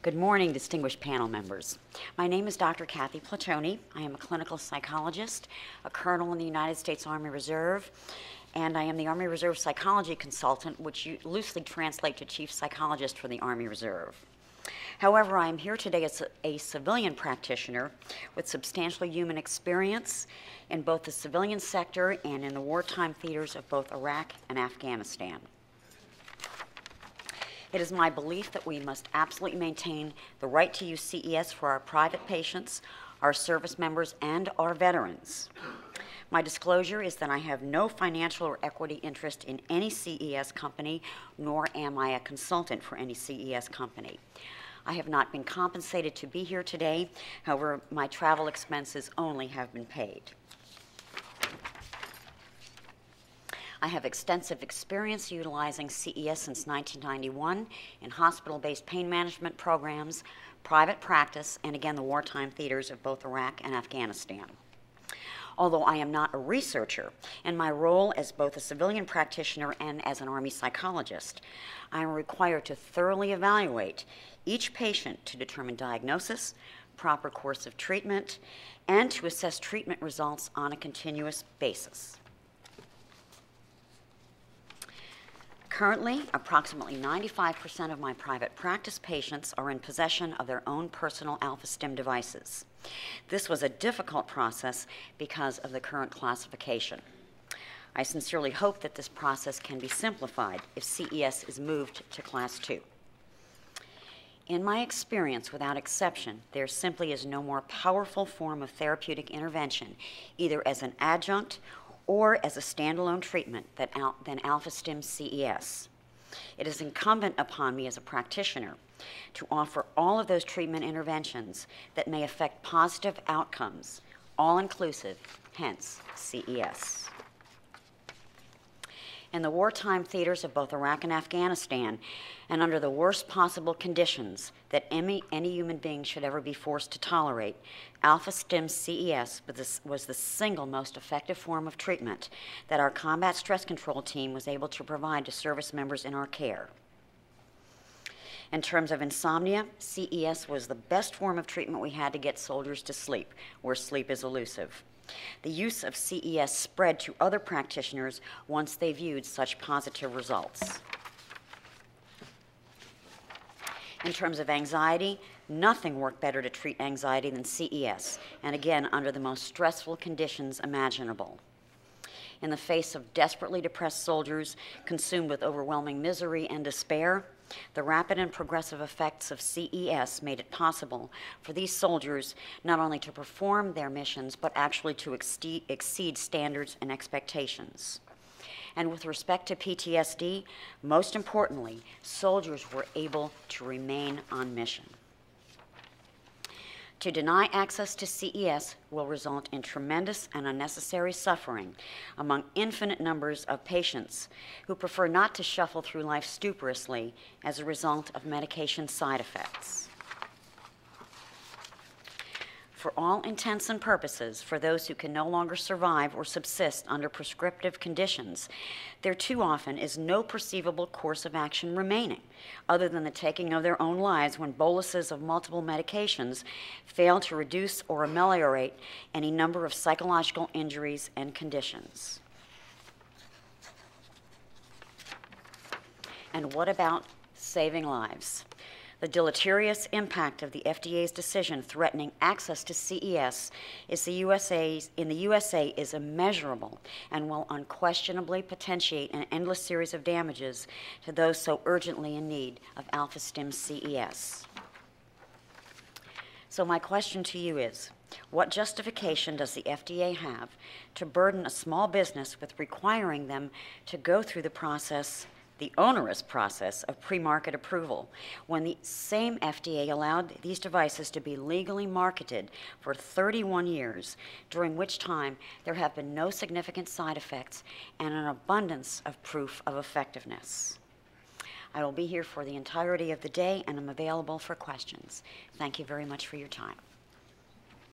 Good morning, distinguished panel members. My name is Dr. Kathy Platoni. I am a clinical psychologist, a colonel in the United States Army Reserve, and I am the Army Reserve Psychology Consultant, which you loosely translate to Chief Psychologist for the Army Reserve. However, I am here today as a, a civilian practitioner with substantial human experience in both the civilian sector and in the wartime theaters of both Iraq and Afghanistan. It is my belief that we must absolutely maintain the right to use CES for our private patients, our service members, and our veterans. My disclosure is that I have no financial or equity interest in any CES company, nor am I a consultant for any CES company. I have not been compensated to be here today. However, my travel expenses only have been paid. I have extensive experience utilizing CES since 1991 in hospital-based pain management programs, private practice, and again, the wartime theaters of both Iraq and Afghanistan. Although I am not a researcher, in my role as both a civilian practitioner and as an Army psychologist, I am required to thoroughly evaluate each patient to determine diagnosis, proper course of treatment, and to assess treatment results on a continuous basis. Currently, approximately 95% of my private practice patients are in possession of their own personal AlphaStim devices. This was a difficult process because of the current classification. I sincerely hope that this process can be simplified if CES is moved to Class 2. In my experience, without exception, there simply is no more powerful form of therapeutic intervention, either as an adjunct or as a standalone treatment than, al- than AlphaStim CES. It is incumbent upon me as a practitioner to offer all of those treatment interventions that may affect positive outcomes, all inclusive, hence CES in the wartime theaters of both Iraq and Afghanistan, and under the worst possible conditions that any, any human being should ever be forced to tolerate, AlphaStim CES was the, was the single most effective form of treatment that our combat stress control team was able to provide to service members in our care. In terms of insomnia, CES was the best form of treatment we had to get soldiers to sleep, where sleep is elusive. The use of CES spread to other practitioners once they viewed such positive results. In terms of anxiety, nothing worked better to treat anxiety than CES, and again, under the most stressful conditions imaginable. In the face of desperately depressed soldiers consumed with overwhelming misery and despair, the rapid and progressive effects of CES made it possible for these soldiers not only to perform their missions, but actually to exceed standards and expectations. And with respect to PTSD, most importantly, soldiers were able to remain on mission. To deny access to CES will result in tremendous and unnecessary suffering among infinite numbers of patients who prefer not to shuffle through life stuporously as a result of medication side effects for all intents and purposes, for those who can no longer survive or subsist under prescriptive conditions, there too often is no perceivable course of action remaining, other than the taking of their own lives when boluses of multiple medications fail to reduce or ameliorate any number of psychological injuries and conditions. And what about saving lives? The deleterious impact of the FDA's decision threatening access to CES is the USA's, in the USA is immeasurable and will unquestionably potentiate an endless series of damages to those so urgently in need of AlphaStim CES. So my question to you is, what justification does the FDA have to burden a small business with requiring them to go through the process the onerous process of pre-market approval when the same FDA allowed these devices to be legally marketed for 31 years, during which time there have been no significant side effects and an abundance of proof of effectiveness. I will be here for the entirety of the day and I'm available for questions. Thank you very much for your time.